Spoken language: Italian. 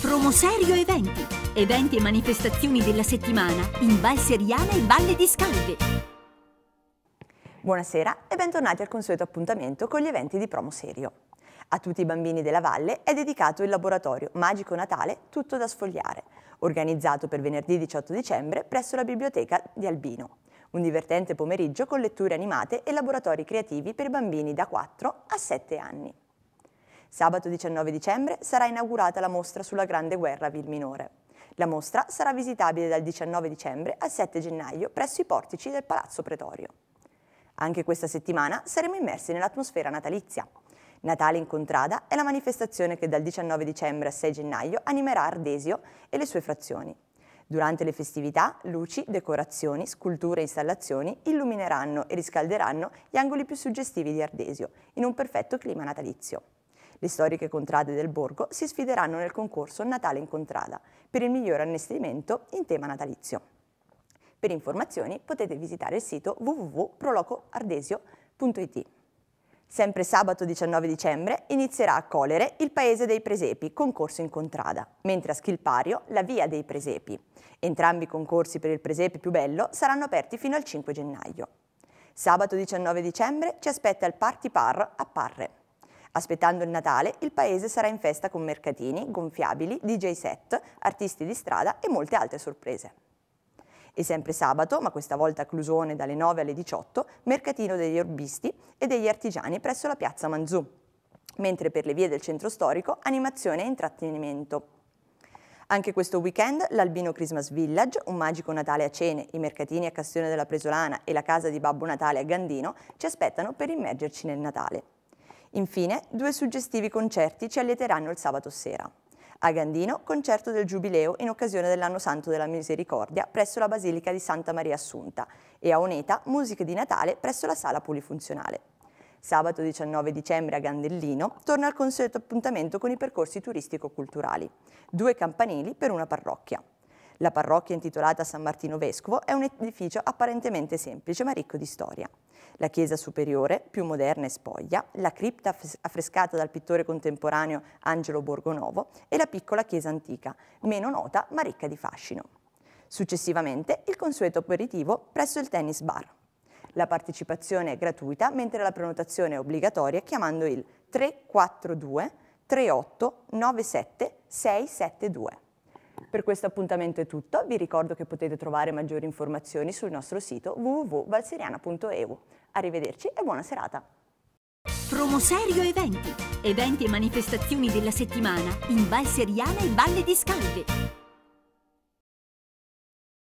Promoserio Eventi. Eventi e manifestazioni della settimana in Val Seriana e Valle di Scalve. Buonasera e bentornati al consueto appuntamento con gli eventi di Promoserio. A tutti i bambini della Valle è dedicato il laboratorio Magico Natale Tutto da sfogliare, organizzato per venerdì 18 dicembre presso la biblioteca di Albino. Un divertente pomeriggio con letture animate e laboratori creativi per bambini da 4 a 7 anni. Sabato 19 dicembre sarà inaugurata la mostra sulla Grande Guerra Vil Minore. La mostra sarà visitabile dal 19 dicembre al 7 gennaio presso i portici del Palazzo Pretorio. Anche questa settimana saremo immersi nell'atmosfera natalizia. Natale in Contrada è la manifestazione che dal 19 dicembre al 6 gennaio animerà Ardesio e le sue frazioni. Durante le festività, luci, decorazioni, sculture e installazioni illumineranno e riscalderanno gli angoli più suggestivi di Ardesio, in un perfetto clima natalizio. Le storiche contrade del borgo si sfideranno nel concorso Natale in Contrada per il miglior allestimento in tema natalizio. Per informazioni potete visitare il sito www.prolocoardesio.it. Sempre sabato 19 dicembre inizierà a Colere il Paese dei Presepi, concorso in contrada, mentre a Schilpario la Via dei Presepi. Entrambi i concorsi per il presepe più bello saranno aperti fino al 5 gennaio. Sabato 19 dicembre ci aspetta il Party Par a Parre. Aspettando il Natale, il paese sarà in festa con mercatini, gonfiabili, DJ set, artisti di strada e molte altre sorprese. E sempre sabato, ma questa volta a Clusone dalle 9 alle 18, mercatino degli orbisti e degli artigiani presso la piazza Manzù. Mentre per le vie del centro storico, animazione e intrattenimento. Anche questo weekend l'Albino Christmas Village, un magico Natale a cene, i mercatini a Castione della Presolana e la casa di Babbo Natale a Gandino ci aspettano per immergerci nel Natale. Infine, due suggestivi concerti ci allieteranno il sabato sera. A Gandino, concerto del Giubileo in occasione dell'Anno Santo della Misericordia presso la Basilica di Santa Maria Assunta e a Oneta, musiche di Natale presso la Sala Polifunzionale. Sabato 19 dicembre a Gandellino torna il consueto appuntamento con i percorsi turistico-culturali. Due campanili per una parrocchia. La parrocchia intitolata San Martino Vescovo è un edificio apparentemente semplice ma ricco di storia. La chiesa superiore, più moderna e spoglia, la cripta affrescata dal pittore contemporaneo Angelo Borgonovo e la piccola chiesa antica, meno nota ma ricca di fascino. Successivamente il consueto aperitivo presso il tennis bar. La partecipazione è gratuita mentre la prenotazione è obbligatoria chiamando il 342 38 97 672. Per questo appuntamento è tutto, vi ricordo che potete trovare maggiori informazioni sul nostro sito www.valseriana.eu. Arrivederci e buona serata! Promoserio Eventi, eventi e manifestazioni della settimana in Val e Valle di Scalve.